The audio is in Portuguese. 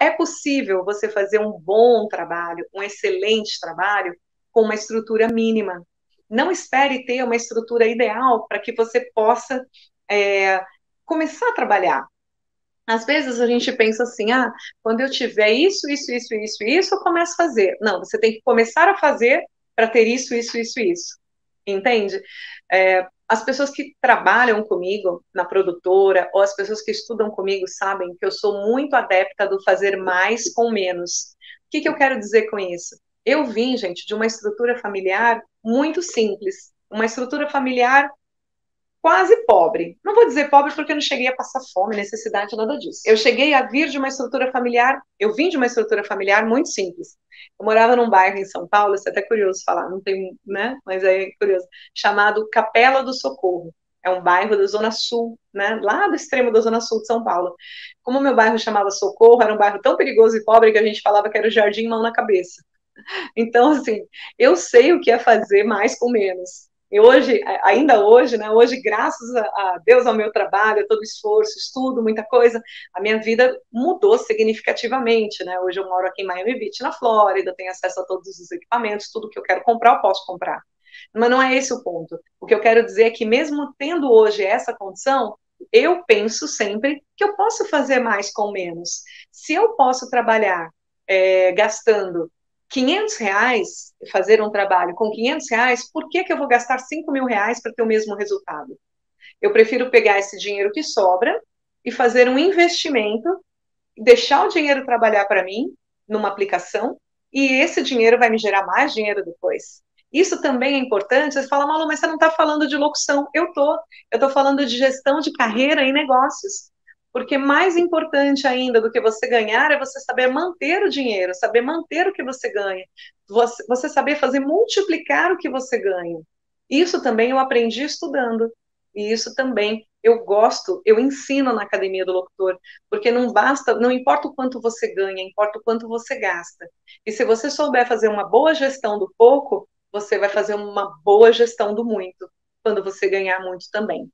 é possível você fazer um bom trabalho, um excelente trabalho, com uma estrutura mínima. Não espere ter uma estrutura ideal para que você possa é, começar a trabalhar. Às vezes a gente pensa assim, ah, quando eu tiver isso, isso, isso, isso, isso, eu começo a fazer. Não, você tem que começar a fazer para ter isso, isso, isso, isso. Entende? É, as pessoas que trabalham comigo na produtora, ou as pessoas que estudam comigo, sabem que eu sou muito adepta do fazer mais com menos. O que, que eu quero dizer com isso? Eu vim, gente, de uma estrutura familiar muito simples. Uma estrutura familiar quase pobre. Não vou dizer pobre porque eu não cheguei a passar fome, necessidade, nada disso. Eu cheguei a vir de uma estrutura familiar, eu vim de uma estrutura familiar muito simples. Eu morava num bairro em São Paulo, isso é até curioso falar, não tem, né, mas é curioso, chamado Capela do Socorro. É um bairro da Zona Sul, né, lá do extremo da Zona Sul de São Paulo. Como meu bairro chamava Socorro, era um bairro tão perigoso e pobre que a gente falava que era o jardim mão na cabeça. Então, assim, eu sei o que é fazer mais com menos e hoje, ainda hoje, né, hoje, graças a Deus ao meu trabalho, a todo esforço, estudo, muita coisa, a minha vida mudou significativamente, né, hoje eu moro aqui em Miami Beach, na Flórida, tenho acesso a todos os equipamentos, tudo que eu quero comprar, eu posso comprar. Mas não é esse o ponto. O que eu quero dizer é que mesmo tendo hoje essa condição, eu penso sempre que eu posso fazer mais com menos. Se eu posso trabalhar é, gastando 500 reais, fazer um trabalho com 500 reais, por que, que eu vou gastar 5 mil reais para ter o mesmo resultado? Eu prefiro pegar esse dinheiro que sobra e fazer um investimento, deixar o dinheiro trabalhar para mim numa aplicação, e esse dinheiro vai me gerar mais dinheiro depois. Isso também é importante. Você fala, Malu, mas você não está falando de locução. Eu tô. Eu estou falando de gestão de carreira e negócios. Porque mais importante ainda do que você ganhar é você saber manter o dinheiro, saber manter o que você ganha, você, saber fazer multiplicar o que você ganha. Isso também eu aprendi estudando. E isso também eu gosto, eu ensino na academia do locutor, porque não basta, não importa o quanto você ganha, importa o quanto você gasta. E se você souber fazer uma boa gestão do pouco, você vai fazer uma boa gestão do muito, quando você ganhar muito também.